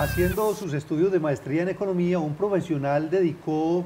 Haciendo sus estudios de maestría en economía, un profesional dedicó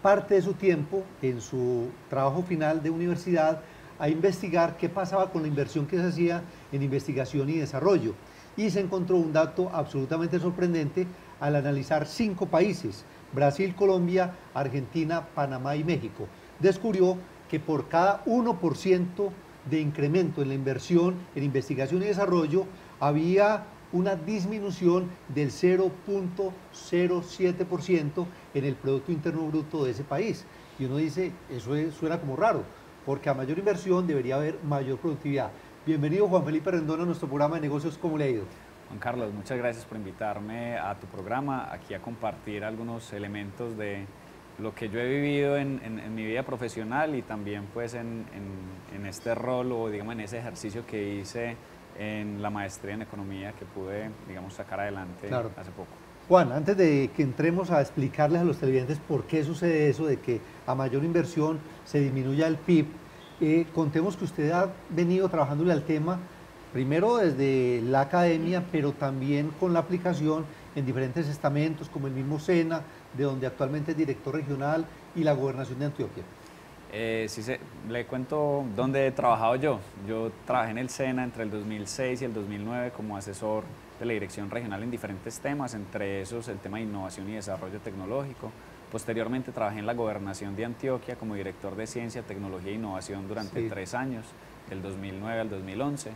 parte de su tiempo en su trabajo final de universidad a investigar qué pasaba con la inversión que se hacía en investigación y desarrollo. Y se encontró un dato absolutamente sorprendente al analizar cinco países, Brasil, Colombia, Argentina, Panamá y México. Descubrió que por cada 1% de incremento en la inversión en investigación y desarrollo había una disminución del 0.07% en el Producto Interno Bruto de ese país. Y uno dice, eso suena como raro, porque a mayor inversión debería haber mayor productividad. Bienvenido Juan Felipe Rendón a nuestro programa de negocios, ¿cómo le ha ido? Juan Carlos, muchas gracias por invitarme a tu programa, aquí a compartir algunos elementos de lo que yo he vivido en, mi vida profesional y también pues en, en, este rol o digamos en ese ejercicio que hice en la maestría en economía que pude, digamos, sacar adelante hace poco. Juan, antes de que entremos a explicarles a los televidentes por qué sucede eso, de que a mayor inversión se disminuya el PIB, eh, contemos que usted ha venido trabajándole al tema, primero desde la academia, pero también con la aplicación en diferentes estamentos, como el mismo SENA, de donde actualmente es director regional, y la gobernación de Antioquia. Eh, sí, le cuento dónde he trabajado yo. Yo trabajé en el SENA entre el 2006 y el 2009 como asesor de la dirección regional en diferentes temas, entre esos el tema de innovación y desarrollo tecnológico. Posteriormente trabajé en la gobernación de Antioquia como director de ciencia, tecnología e innovación durante tres años, del 2009 al 2011.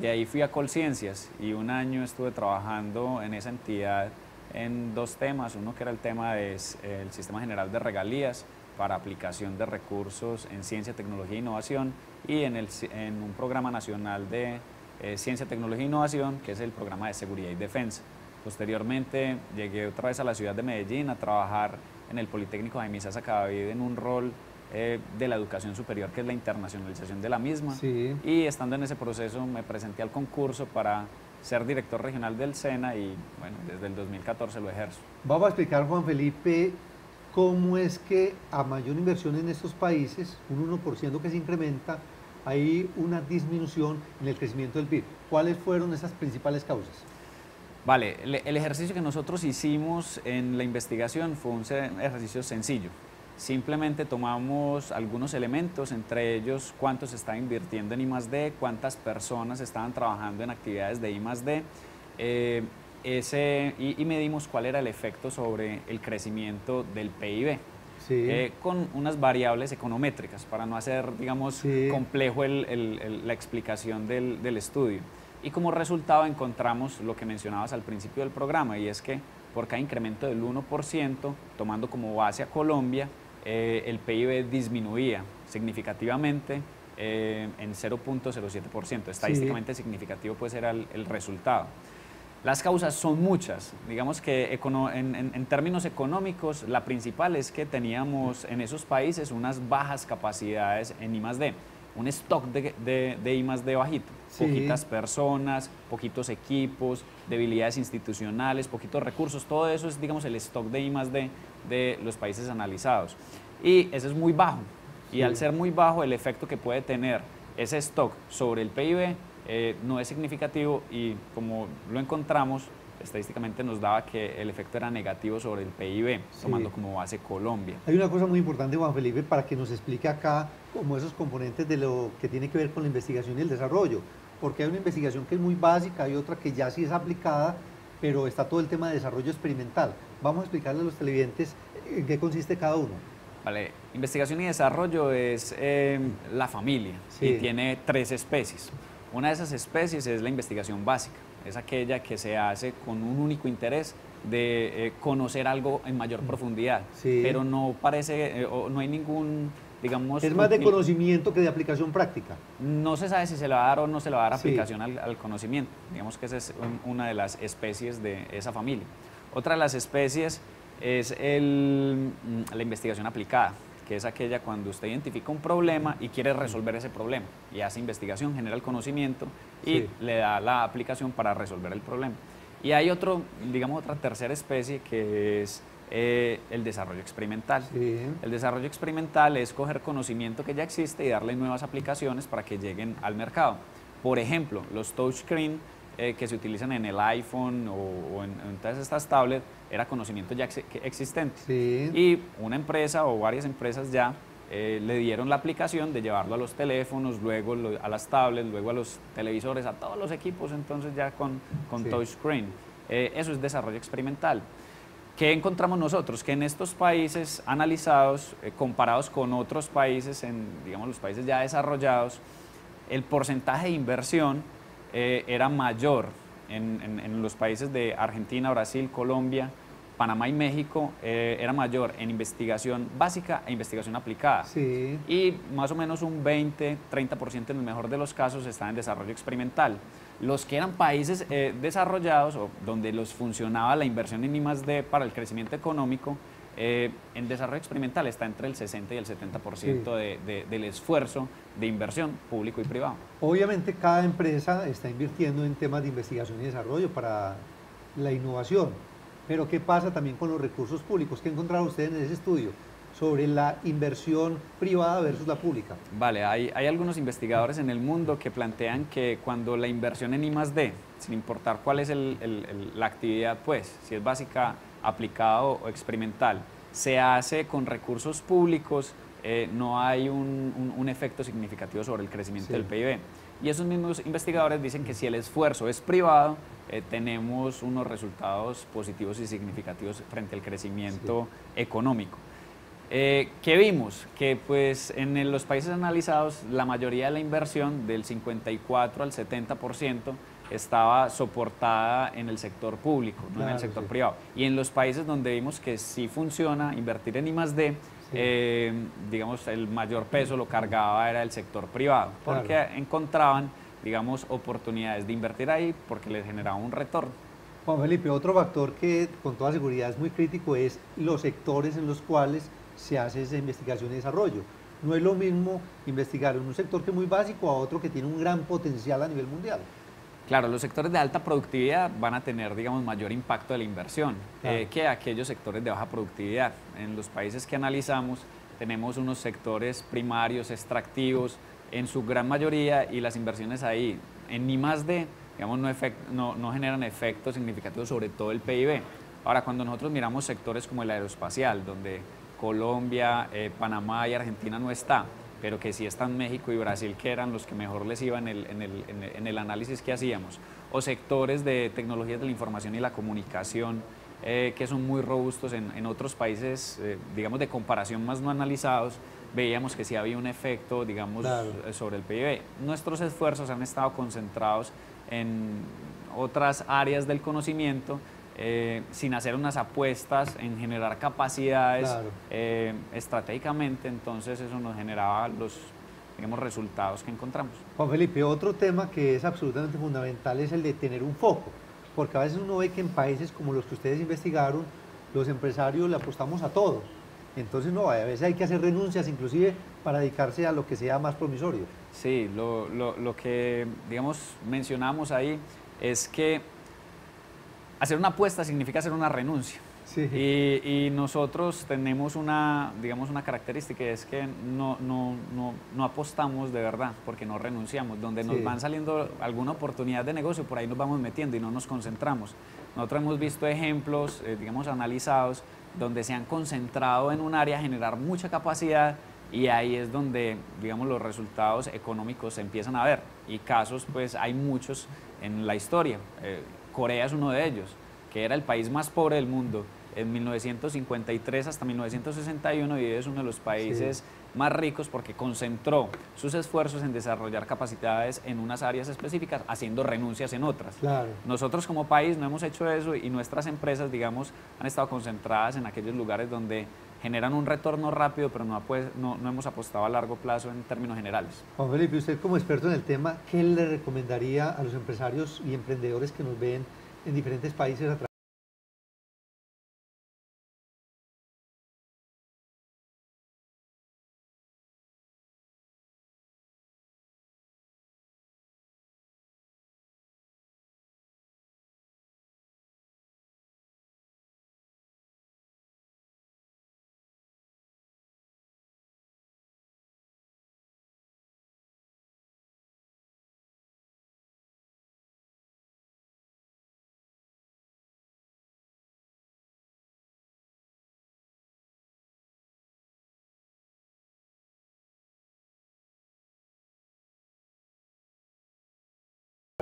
De ahí fui a Colciencias y un año estuve trabajando en esa entidad en dos temas, uno que era el tema del Sistema General de Regalías, para aplicación de recursos en ciencia, tecnología e innovación y en, el, en un programa nacional de eh, ciencia, tecnología e innovación que es el programa de seguridad y defensa. Posteriormente llegué otra vez a la ciudad de Medellín a trabajar en el Politécnico Jaime Sasa en un rol eh, de la educación superior que es la internacionalización de la misma y estando en ese proceso me presenté al concurso para ser director regional del SENA y bueno, desde el 2014 lo ejerzo. Vamos a explicar, Juan Felipe, cómo es que a mayor inversión en estos países, un 1% que se incrementa, hay una disminución en el crecimiento del PIB. ¿Cuáles fueron esas principales causas? Vale, el, ejercicio que nosotros hicimos en la investigación fue un ejercicio sencillo. Simplemente tomamos algunos elementos, entre ellos cuánto se está invirtiendo en I+.D., cuántas personas estaban trabajando en actividades de I+.D., eh, ese, y, medimos cuál era el efecto sobre el crecimiento del PIB. Eh, con unas variables econométricas para no hacer, digamos, complejo la explicación del, del, estudio. Y como resultado encontramos lo que mencionabas al principio del programa, y es que por cada incremento del 1%, tomando como base a Colombia, eh, el PIB disminuía significativamente eh, en 0.07%. Estadísticamente significativo puede ser el resultado. Las causas son muchas. Digamos que en, términos económicos, la principal es que teníamos en esos países unas bajas capacidades en I+.D., un stock de, de, de I+.D. bajito. Poquitas personas, poquitos equipos, debilidades institucionales, poquitos recursos. Todo eso es, digamos, el stock de I+.D. de los países analizados. Y ese es muy bajo. Y al ser muy bajo, el efecto que puede tener ese stock sobre el PIB eh, no es significativo y como lo encontramos, estadísticamente nos daba que el efecto era negativo sobre el PIB, tomando como base Colombia. Hay una cosa muy importante, Juan Felipe, para que nos explique acá como esos componentes de lo que tiene que ver con la investigación y el desarrollo, porque hay una investigación que es muy básica, hay otra que ya sí es aplicada, pero está todo el tema de desarrollo experimental. Vamos a explicarle a los televidentes en qué consiste cada uno. Vale, investigación y desarrollo es eh, la familia y tiene tres especies. Una de esas especies es la investigación básica, es aquella que se hace con un único interés de eh, conocer algo en mayor profundidad, pero no parece, eh, no hay ningún, digamos... Es más de conocimiento que de aplicación práctica. No se sabe si se le va a dar o no se le va a dar aplicación al, conocimiento, digamos que esa es una de las especies de esa familia. Otra de las especies es el, mm, la investigación aplicada, que es aquella cuando usted identifica un problema y quiere resolver ese problema y hace investigación, genera el conocimiento y le da la aplicación para resolver el problema. Y hay otro, digamos, otra tercera especie que es eh, el desarrollo experimental. El desarrollo experimental es coger conocimiento que ya existe y darle nuevas aplicaciones para que lleguen al mercado. Por ejemplo, los touchscreen eh, que se utilizan en el iPhone o, en, todas estas tablets era conocimiento ya existente. Y una empresa o varias empresas ya eh, le dieron la aplicación de llevarlo a los teléfonos, luego a las tablets, luego a los televisores, a todos los equipos, entonces ya con, con touchscreen. Eh, eso es desarrollo experimental. ¿Qué encontramos nosotros? Que en estos países analizados, comparados con otros países, en digamos, los países ya desarrollados, el porcentaje de inversión eh, era mayor en, los países de Argentina, Brasil, Colombia, Panamá y México, eh, era mayor en investigación básica e investigación aplicada. Y más o menos un 20, 30% en el mejor de los casos está en desarrollo experimental. Los que eran países eh, desarrollados o donde los funcionaba la inversión en I+D para el crecimiento económico, eh, en desarrollo experimental está entre el 60 y el 70% de, del esfuerzo de inversión público y privado. Obviamente cada empresa está invirtiendo en temas de investigación y desarrollo para la innovación, pero ¿qué pasa también con los recursos públicos? ¿Qué encontraron ustedes en ese estudio? sobre la inversión privada versus la pública. Vale, hay, hay, algunos investigadores en el mundo que plantean que cuando la inversión en I+.D., sin importar cuál es el, la actividad, pues, si es básica aplicado o experimental se hace con recursos públicos, eh, no hay un, efecto significativo sobre el crecimiento del PIB. Y esos mismos investigadores dicen que si el esfuerzo es privado, eh, tenemos unos resultados positivos y significativos frente al crecimiento económico. Eh, ¿Qué vimos? Que pues en los países analizados la mayoría de la inversión del 54 al 70% estaba soportada en el sector público, no en el sector privado. Y en los países donde vimos que sí funciona invertir en I+.D., eh, digamos, el mayor peso lo cargaba era el sector privado, porque encontraban, digamos, oportunidades de invertir ahí porque les generaba un retorno. Juan Felipe, otro factor que con toda seguridad es muy crítico es los sectores en los cuales se hace esa investigación y desarrollo. No es lo mismo investigar en un sector que es muy básico a otro que tiene un gran potencial a nivel mundial. Claro, los sectores de alta productividad van a tener, digamos, mayor impacto de la inversión eh, que aquellos sectores de baja productividad. En los países que analizamos tenemos unos sectores primarios, extractivos, en su gran mayoría, y las inversiones ahí, en ni más de, digamos, no, no, generan efectos significativos sobre todo el PIB. Ahora, cuando nosotros miramos sectores como el aeroespacial, donde Colombia, eh, Panamá y Argentina no está, pero que sí están México y Brasil, que eran los que mejor les iban en el, en el, en el análisis que hacíamos, o sectores de tecnologías de la información y la comunicación, eh, que son muy robustos en, otros países, eh, digamos, de comparación más no analizados, veíamos que sí había un efecto, digamos, eh, sobre el PIB. Nuestros esfuerzos han estado concentrados en otras áreas del conocimiento, eh, sin hacer unas apuestas en generar capacidades eh, estratégicamente, entonces eso nos generaba los digamos, resultados que encontramos. Juan Felipe, otro tema que es absolutamente fundamental es el de tener un foco, porque a veces uno ve que en países como los que ustedes investigaron, los empresarios le apostamos a todo. Entonces, no, a veces hay que hacer renuncias inclusive para dedicarse a lo que sea más promisorio. Sí, lo, lo, lo que, digamos, mencionamos ahí es que hacer una apuesta significa hacer una renuncia. Y, nosotros tenemos una, digamos, una característica, es que no, no, no, apostamos de verdad, porque no renunciamos. Donde nos van saliendo alguna oportunidad de negocio, por ahí nos vamos metiendo y no nos concentramos. Nosotros hemos visto ejemplos, eh, digamos, analizados, donde se han concentrado en un área, generar mucha capacidad y ahí es donde, digamos, los resultados económicos se empiezan a ver. Y casos, pues, hay muchos en la historia. Eh, Corea es uno de ellos, que era el país más pobre del mundo. En 1953 hasta 1961 y es uno de los países más ricos porque concentró sus esfuerzos en desarrollar capacidades en unas áreas específicas, haciendo renuncias en otras. Nosotros como país no hemos hecho eso y nuestras empresas, digamos, han estado concentradas en aquellos lugares donde generan un retorno rápido, pero no, no, no, hemos apostado a largo plazo en términos generales. Juan Felipe, usted como experto en el tema, ¿qué le recomendaría a los empresarios y emprendedores que nos ven en diferentes países a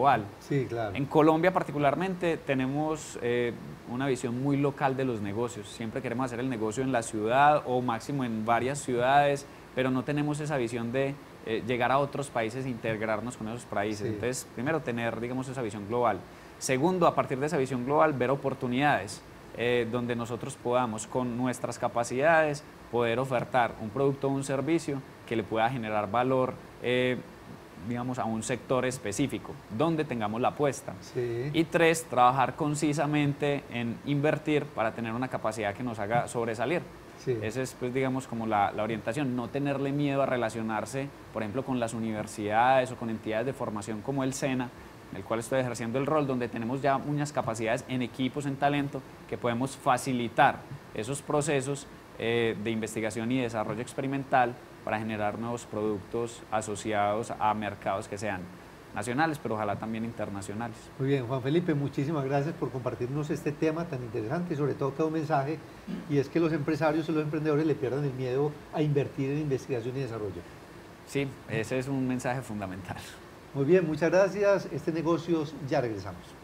global. Sí, claro. En Colombia particularmente tenemos eh, una visión muy local de los negocios. Siempre queremos hacer el negocio en la ciudad o máximo en varias ciudades, pero no tenemos esa visión de eh, llegar a otros países e integrarnos con esos países. Entonces, primero tener, digamos, esa visión global. Segundo, a partir de esa visión global, ver oportunidades. Eh, donde nosotros podamos con nuestras capacidades poder ofertar un producto o un servicio que le pueda generar valor eh, digamos, a un sector específico, donde tengamos la apuesta. Y tres, trabajar concisamente en invertir para tener una capacidad que nos haga sobresalir. Esa es, pues, digamos, como la, la, orientación, no tenerle miedo a relacionarse, por ejemplo, con las universidades o con entidades de formación como el SENA, en el cual estoy ejerciendo el rol, donde tenemos ya unas capacidades en equipos, en talento, que podemos facilitar esos procesos eh, de investigación y desarrollo experimental para generar nuevos productos asociados a mercados que sean nacionales, pero ojalá también internacionales. Muy bien, Juan Felipe, muchísimas gracias por compartirnos este tema tan interesante y sobre todo que un mensaje, y es que los empresarios y los emprendedores le pierdan el miedo a invertir en investigación y desarrollo. Sí, ese es un mensaje fundamental. Muy bien, muchas gracias. Este negocio ya regresamos.